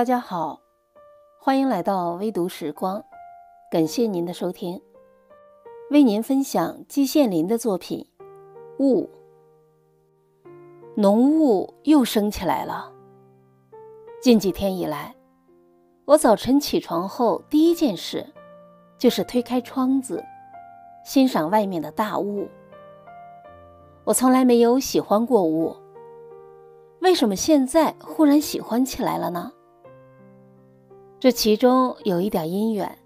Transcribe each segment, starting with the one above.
大家好，欢迎来到微读时光，感谢您的收听。为您分享季羡林的作品《雾》。浓雾又升起来了。近几天以来，我早晨起床后第一件事就是推开窗子，欣赏外面的大雾。我从来没有喜欢过雾，为什么现在忽然喜欢起来了呢？这其中有一点因缘。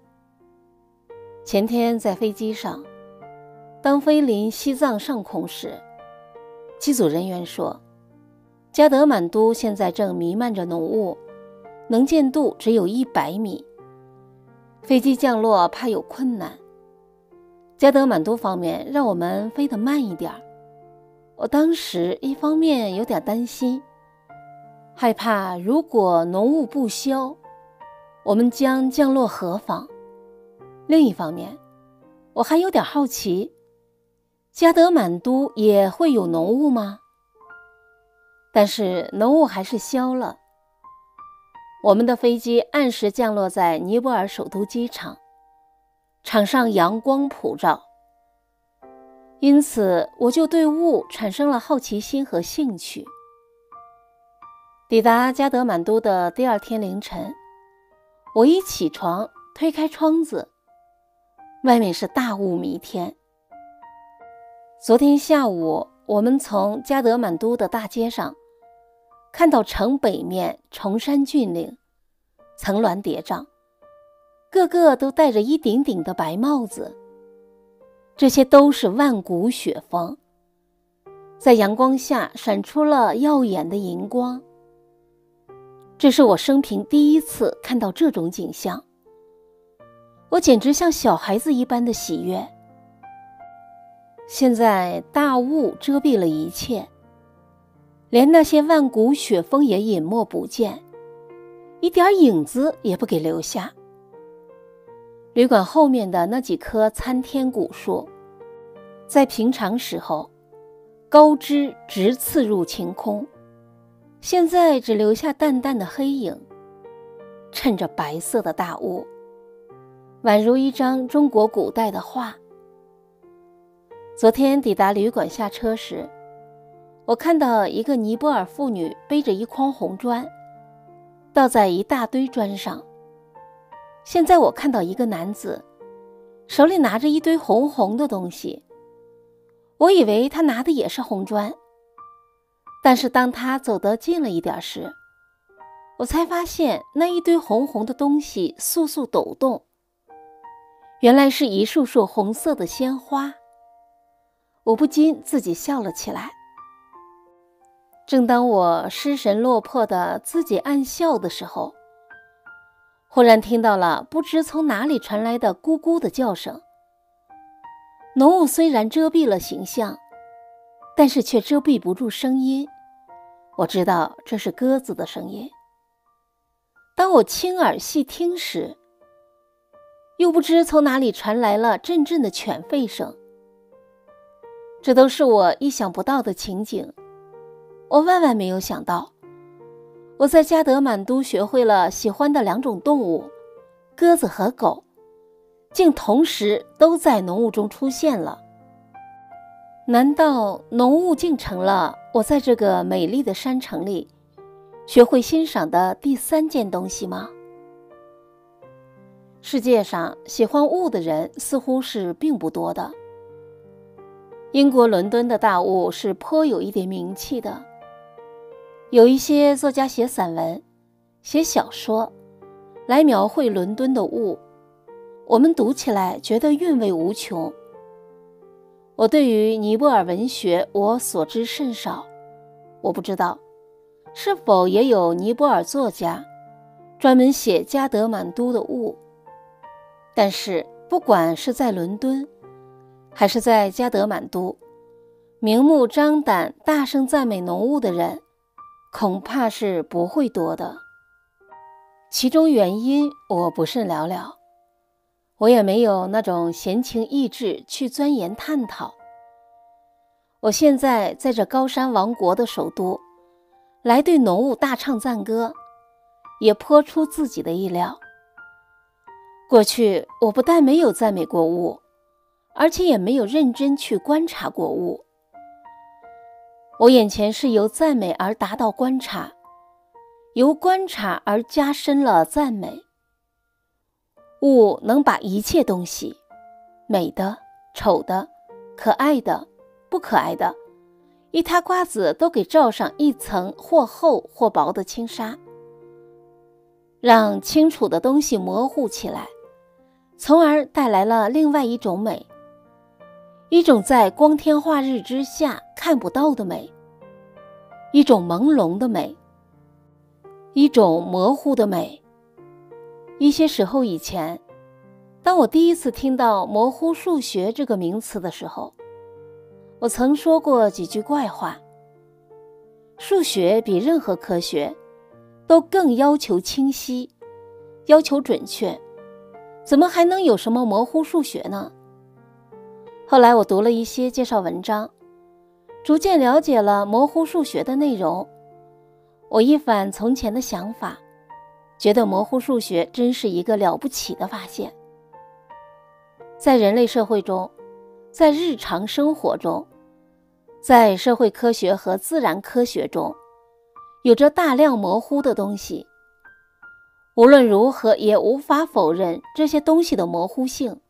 前天在飞机上，当飞临西藏上空时，机组人员说，加德满都现在正弥漫着浓雾，能见度只有一百米，飞机降落怕有困难。加德满都方面让我们飞得慢一点。我当时一方面有点担心，害怕如果浓雾不消。我们将降落何方？另一方面，我还有点好奇，加德满都也会有浓雾吗？但是浓雾还是消了。我们的飞机按时降落在尼泊尔首都机场，场上阳光普照，因此我就对雾产生了好奇心和兴趣。抵达加德满都的第二天凌晨。我一起床，推开窗子，外面是大雾弥天。昨天下午，我们从加德满都的大街上看到城北面崇山峻岭，层峦叠嶂，个个都戴着一顶顶的白帽子。这些都是万古雪峰，在阳光下闪出了耀眼的银光。这是我生平第一次看到这种景象，我简直像小孩子一般的喜悦。现在大雾遮蔽了一切，连那些万古雪峰也隐没不见，一点影子也不给留下。旅馆后面的那几棵参天古树，在平常时候，高枝直刺入晴空。现在只留下淡淡的黑影，衬着白色的大雾，宛如一张中国古代的画。昨天抵达旅馆下车时，我看到一个尼泊尔妇女背着一筐红砖，倒在一大堆砖上。现在我看到一个男子，手里拿着一堆红红的东西，我以为他拿的也是红砖。但是当他走得近了一点时，我才发现那一堆红红的东西簌簌抖动，原来是一束束红色的鲜花。我不禁自己笑了起来。正当我失神落魄的自己暗笑的时候，忽然听到了不知从哪里传来的咕咕的叫声。浓雾虽然遮蔽了形象，但是却遮蔽不住声音。我知道这是鸽子的声音。当我亲耳细听时，又不知从哪里传来了阵阵的犬吠声。这都是我意想不到的情景。我万万没有想到，我在加德满都学会了喜欢的两种动物——鸽子和狗，竟同时都在浓雾中出现了。难道浓雾竟成了我在这个美丽的山城里学会欣赏的第三件东西吗？世界上喜欢雾的人似乎是并不多的。英国伦敦的大雾是颇有一点名气的，有一些作家写散文、写小说来描绘伦敦的雾，我们读起来觉得韵味无穷。我对于尼泊尔文学我所知甚少，我不知道是否也有尼泊尔作家专门写加德满都的雾。但是不管是在伦敦，还是在加德满都，明目张胆大声赞美浓雾的人，恐怕是不会多的。其中原因我不甚了了。我也没有那种闲情逸致去钻研探讨。我现在在这高山王国的首都，来对浓雾大唱赞歌，也颇出自己的意料。过去我不但没有赞美过雾，而且也没有认真去观察过雾。我眼前是由赞美而达到观察，由观察而加深了赞美。物能把一切东西，美的、丑的、可爱的、不可爱的，一塌瓜子都给罩上一层或厚或薄的轻纱，让清楚的东西模糊起来。从而带来了另外一种美，一种在光天化日之下看不到的美，一种朦胧的美，一种模糊的美。一些时候以前，当我第一次听到“模糊数学”这个名词的时候，我曾说过几句怪话：数学比任何科学都更要求清晰，要求准确。怎么还能有什么模糊数学呢？后来我读了一些介绍文章，逐渐了解了模糊数学的内容。我一反从前的想法，觉得模糊数学真是一个了不起的发现。在人类社会中，在日常生活中，在社会科学和自然科学中，有着大量模糊的东西。无论如何，也无法否认这些东西的模糊性。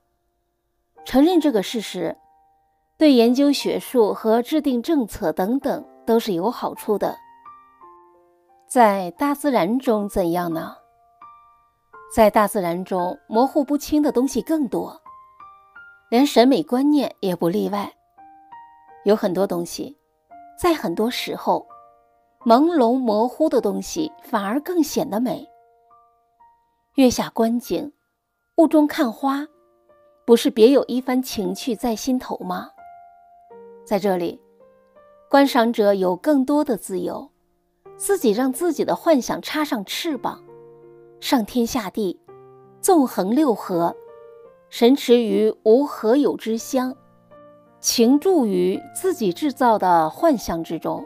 承认这个事实，对研究学术和制定政策等等都是有好处的。在大自然中怎样呢？在大自然中，模糊不清的东西更多，连审美观念也不例外。有很多东西，在很多时候，朦胧模糊的东西反而更显得美。月下观景，雾中看花，不是别有一番情趣在心头吗？在这里，观赏者有更多的自由，自己让自己的幻想插上翅膀，上天下地，纵横六合，神驰于无何有之乡，情注于自己制造的幻象之中。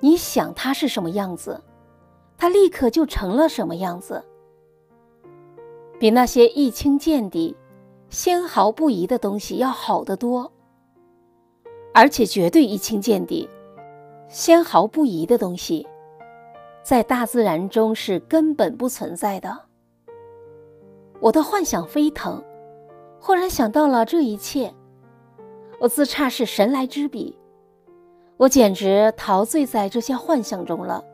你想它是什么样子，它立刻就成了什么样子。比那些一清见底、纤毫不移的东西要好得多，而且绝对一清见底、纤毫不移的东西，在大自然中是根本不存在的。我的幻想飞腾，忽然想到了这一切，我自差是神来之笔，我简直陶醉在这些幻想中了。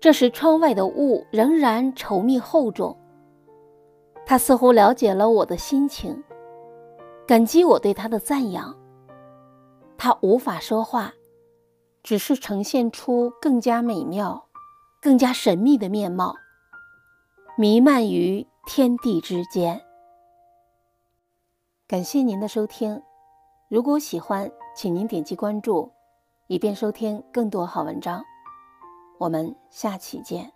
这时，窗外的雾仍然稠密厚重。他似乎了解了我的心情，感激我对他的赞扬。他无法说话，只是呈现出更加美妙、更加神秘的面貌，弥漫于天地之间。感谢您的收听，如果喜欢，请您点击关注，以便收听更多好文章。我们下期见。